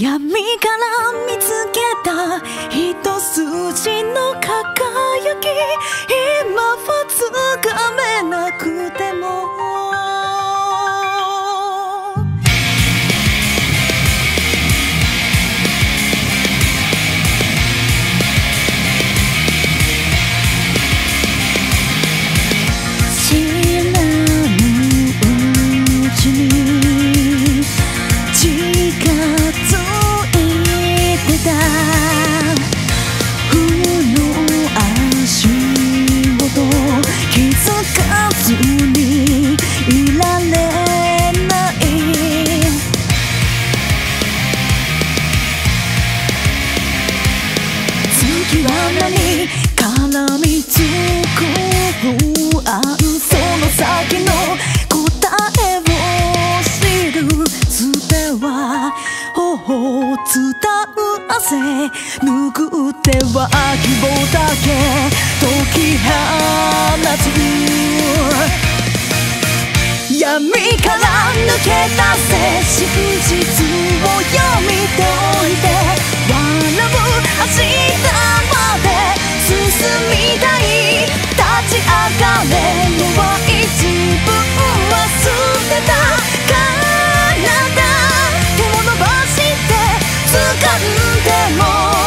闇から見つけた一筋の輝き。今はつかめなくても。伝う汗拭っては希望だけ解き放つ闇から抜け出せ真実を読み解いて笑う明日まで進みたい。立ち上がれ弱い自分忘捨た。掴んでも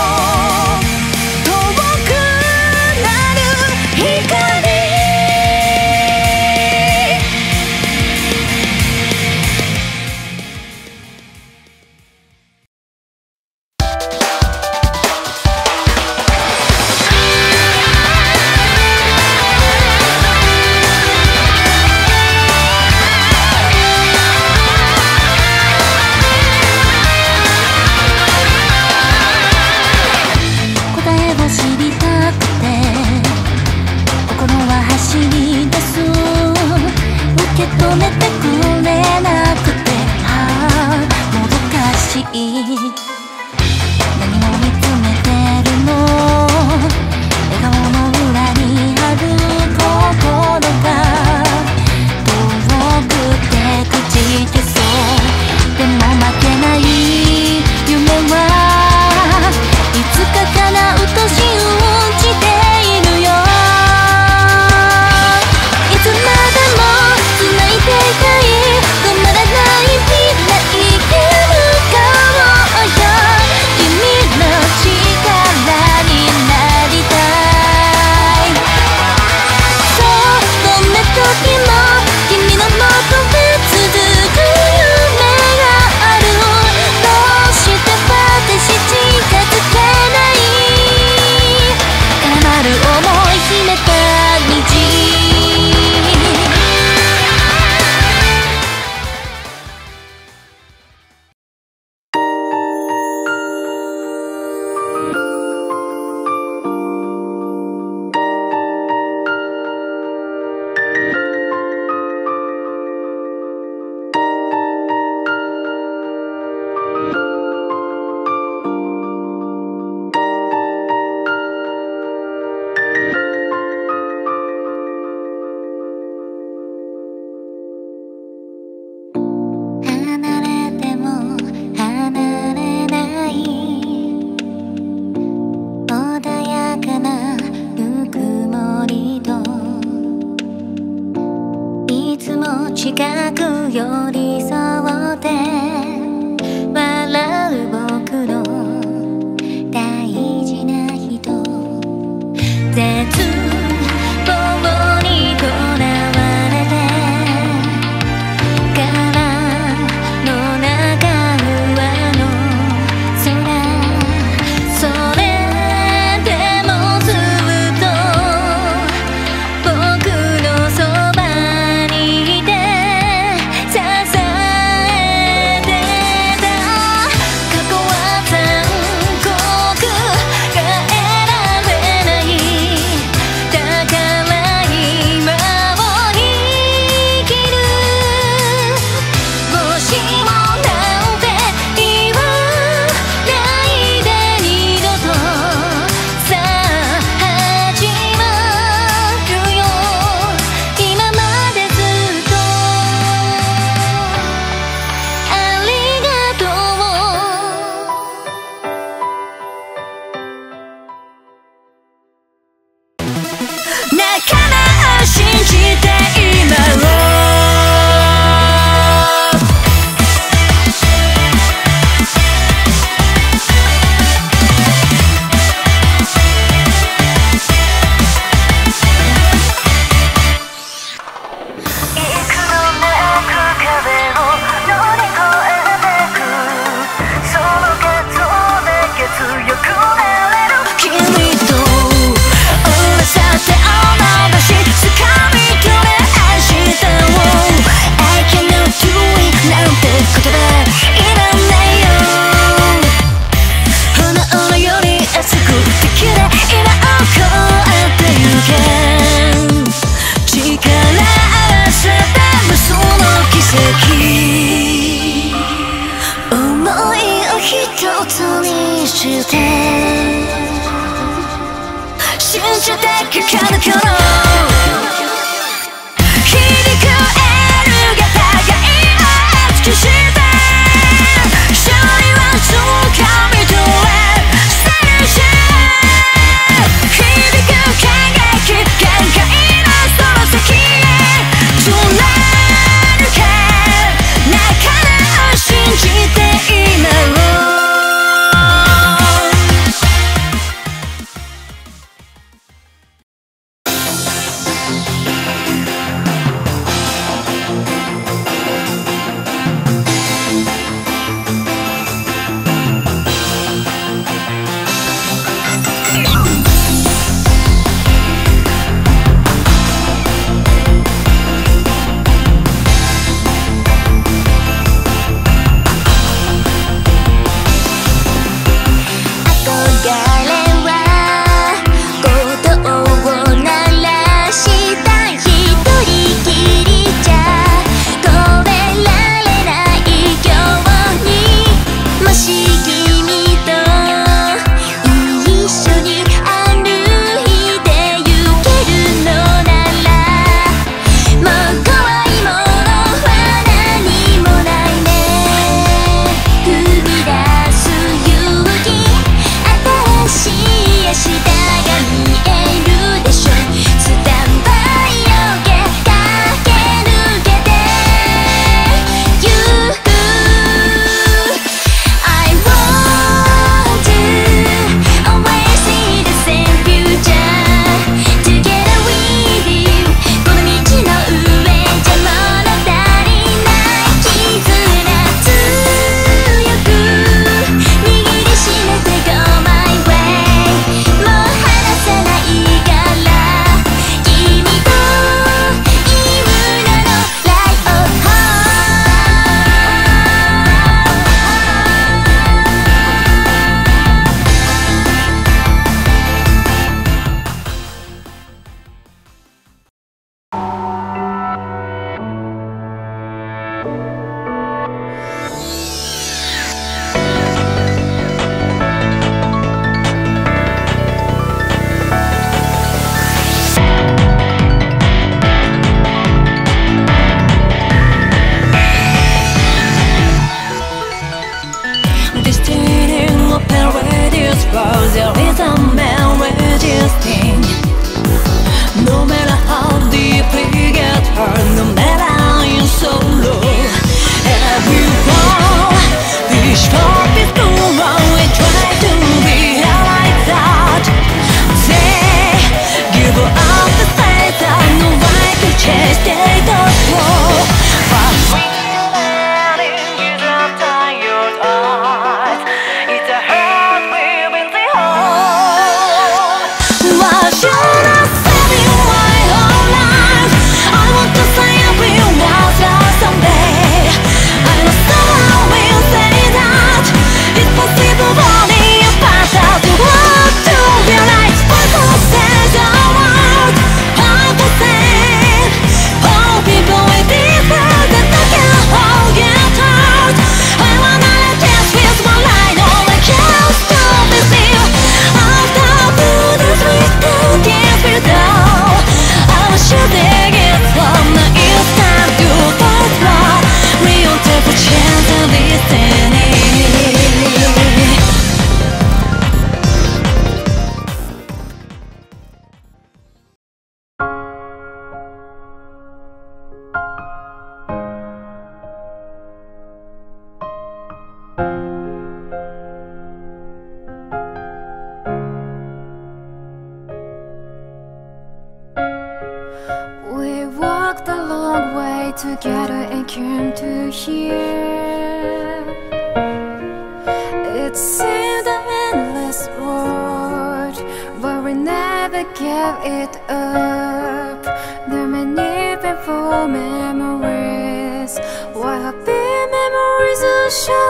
give it up. There may many painful memories While happy memories will shine.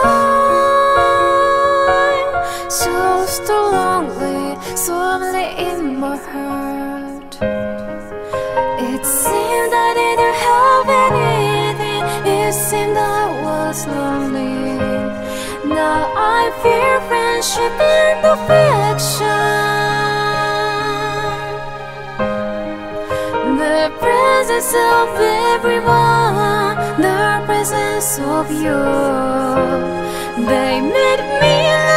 So strongly, lonely, softly in my heart. It seemed I didn't have anything. It seemed I was lonely. Now I fear friendship and affection. presence of everyone, the presence of you. They made me.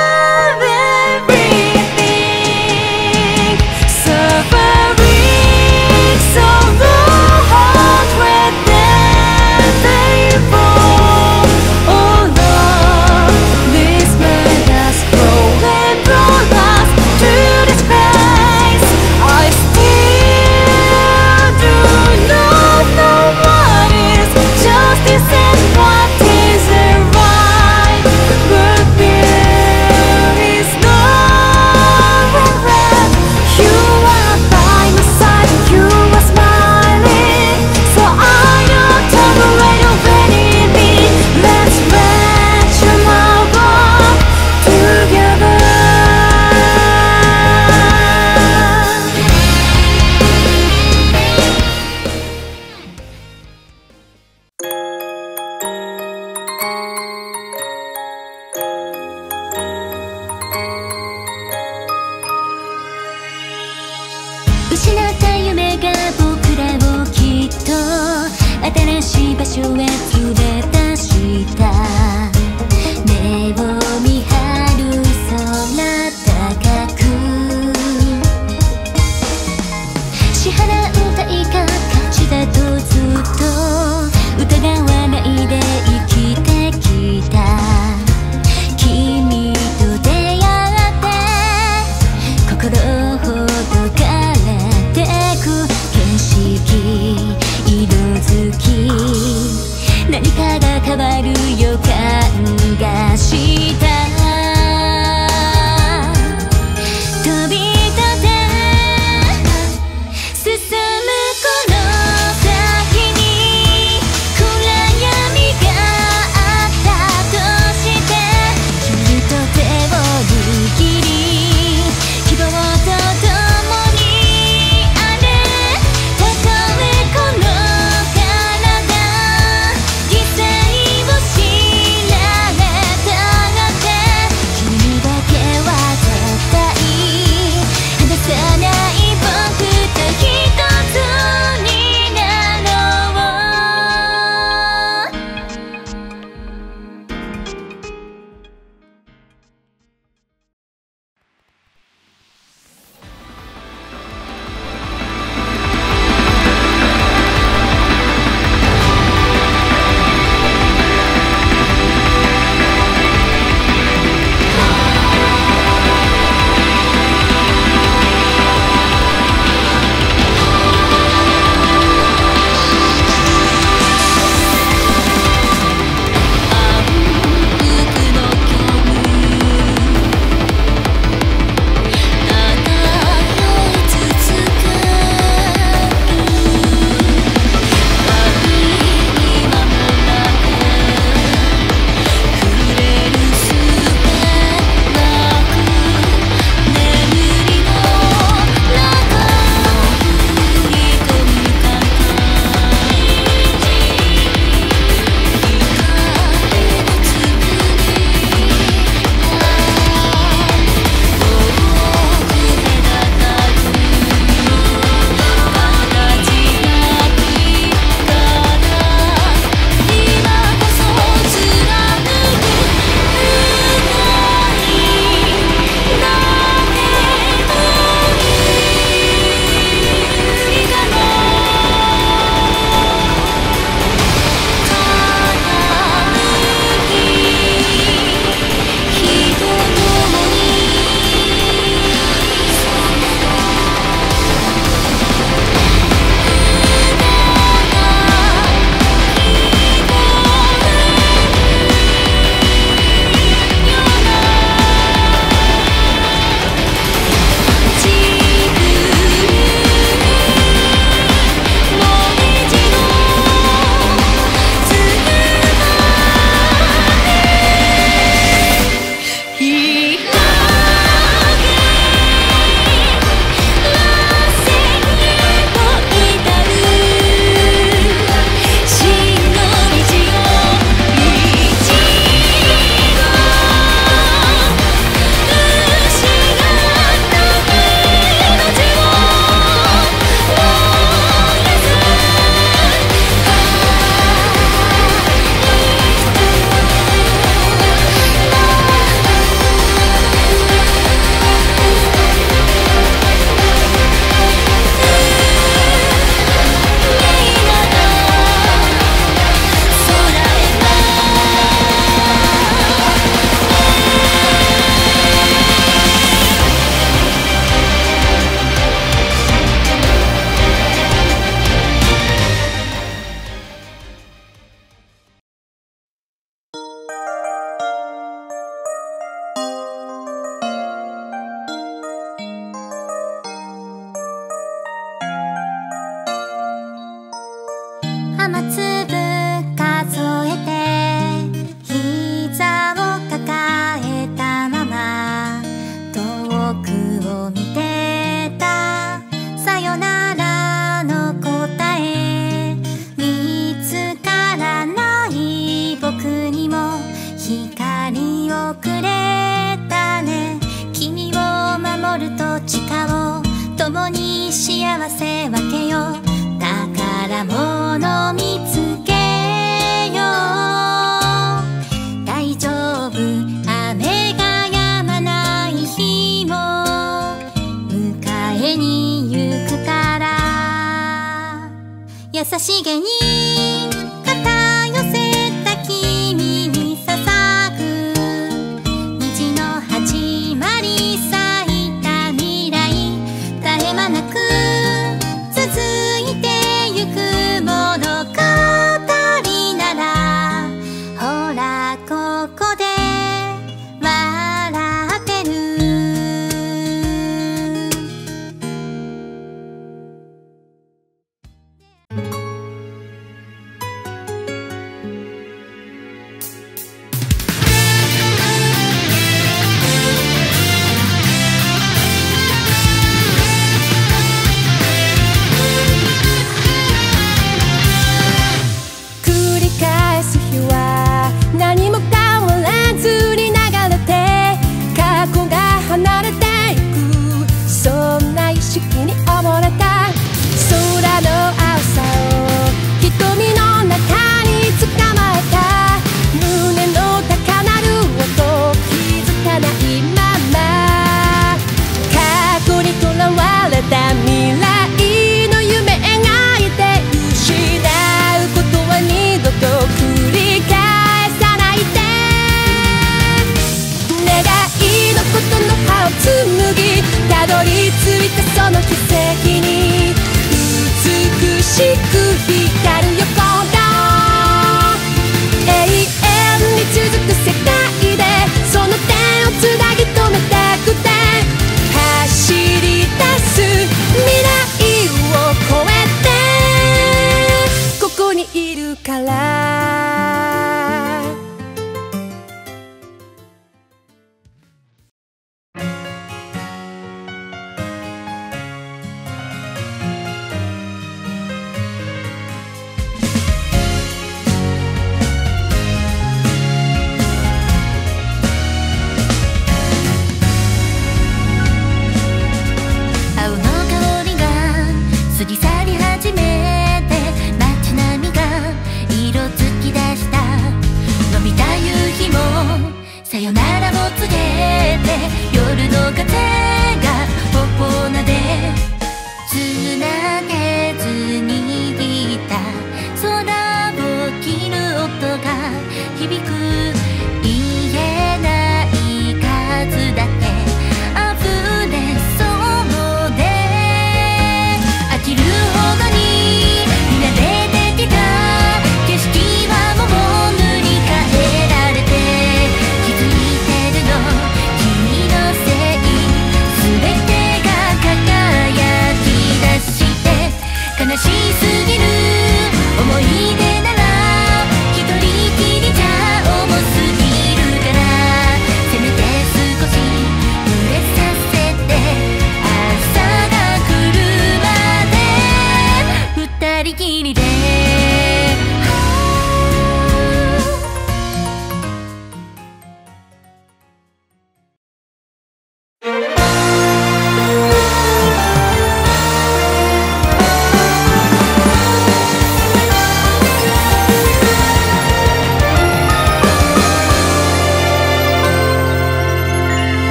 雨粒数えて膝を抱えたまま遠くを見てた。さよならの答え見つからない僕にも光をくれたね。君を守ると誓おう共に幸せ分けよう。しげに肩せた君に捧ぐ虹の始まり咲いた未来絶え間なく続いてゆく物語ならほら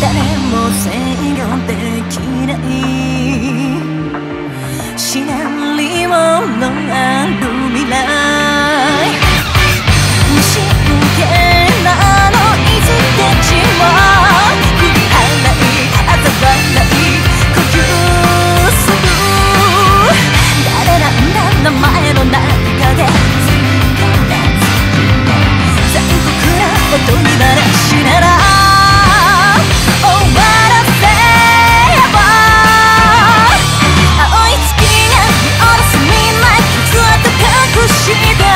誰も制御できない。しなりものある未来。無神経なのイズたちを振り払い。あざ笑い呼吸する誰なんだ名前の中で残酷なことにならしならしい